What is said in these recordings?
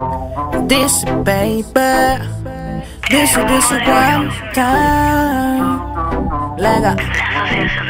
This baby, this is this one time. Lega.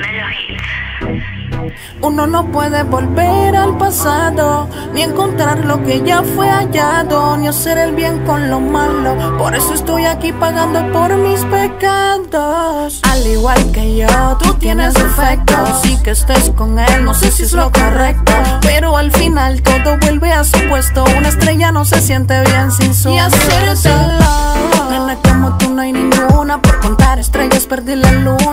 Uno no puede volver al pasado, ni encontrar lo que ya fue hallado, ni hacer el bien con lo malo. Por eso estoy aquí pagando por mis pecados. Al igual que yo, tú tienes defectos. Sí que estés con él, no sé si es lo correcto. Pero al final todo vuelve a su puesto. Una estrella no se siente bien sin su y hacértelo. Nena, como tú no hay ninguna. Por contar estrellas perdí la luna.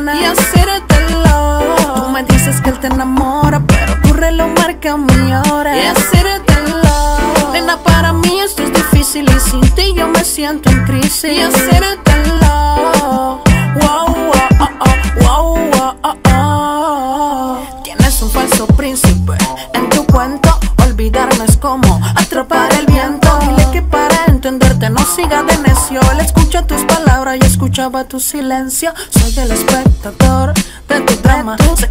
Que él te enamora, pero tu reloj marca mi hora. Y hacértelo. Nena, para mí esto es difícil y sin ti yo me siento en crisis. Y hacértelo. Wow, wow, oh, oh, wow, wow, oh, oh. Tienes un falso príncipe en tu cuento. Olvidarme es como atrapar el viento. Dile que para entenderte no siga de necio. Él escucha tus palabras y escuchaba tu silencio. Soy el espectador de tu drama. Sé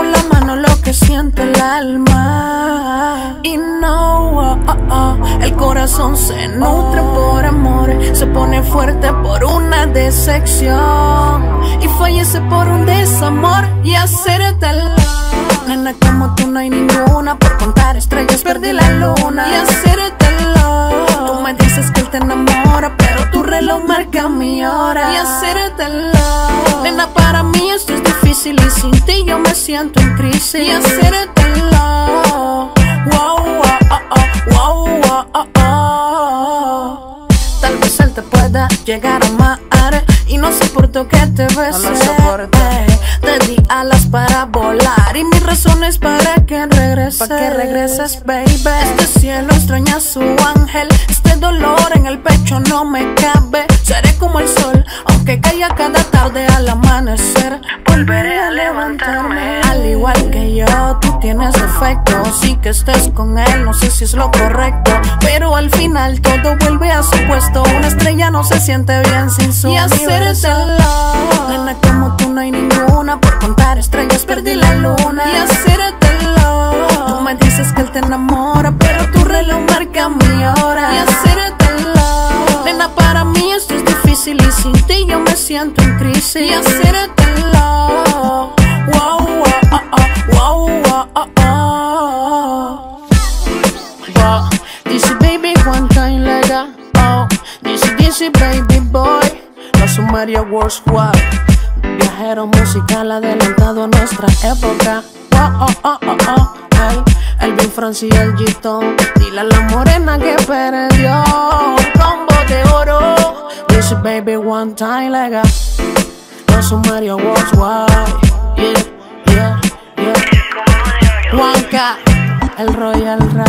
con la mano lo que siente el alma. Y no, oh, oh, oh, el corazón se nutre por amor. Se pone fuerte por una decepción. Y fallece por un desamor. Y hacértelo. Nena, como tú no hay ninguna. Por contar estrellas perdí la luna. Y hacértelo. Tú me dices que él te enamora, pero tu reloj marca mi hora. Y hacértelo. Nena, para difícil y sin ti yo me siento en crisis. Y hacértelo. Wow, wow, oh, oh, wow, wow, oh, oh. Tal vez él te pueda llegar a amar y no soporto que te bese. Te di alas para volar y mis razones para que regreses. Para que regreses, baby. Este cielo extraña a su ángel. Este dolor en el pecho no me cabe. Seré como el sol, aunque caiga cada tarde al amanecer. Volveré a levantarme. Al igual que yo, tú tienes defectos. Sí que estés con él, no sé si es lo correcto. Pero al final todo vuelve a su puesto. Una estrella no se siente bien sin su Y hacértelo. Nena, como tú no hay ninguna. Por contar estrellas perdí la luna. Y hacértelo. Tú me dices que él te enamora, pero tu reloj marca mi hora. Y hacértelo. Nena, para mí es difícil y sin ti yo me siento en crisis. Y hacértelo. Wow, wow, oh, oh, wow, wow, oh, oh. Wow, this is baby one time lega. Oh, this is this is baby boy. Los Sumaria Worldwide. Viajero musical adelantado a nuestra época. Oh, oh, oh, oh, oh. Hey, Elvin Francis y el Gitón. Dile a la morena que perdió. One time lega. Los Sumaria Worldwide. Yeah, yeah, yeah. Juanca, el Royal Rap.